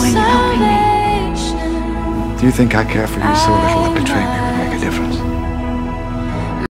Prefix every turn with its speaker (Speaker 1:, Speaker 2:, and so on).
Speaker 1: are helping me?
Speaker 2: Do you think I care for you so little that betraying me would make a difference?